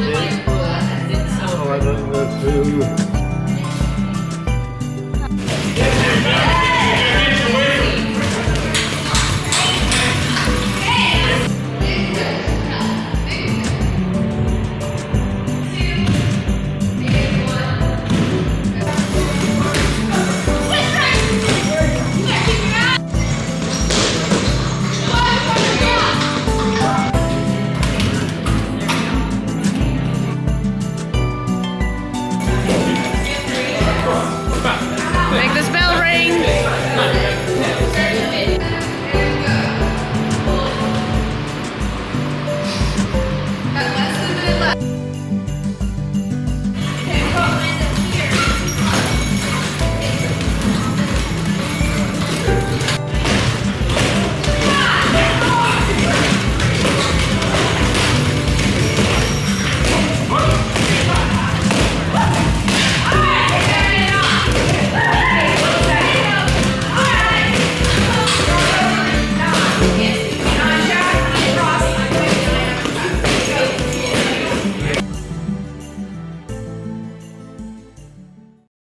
Oh, I don't know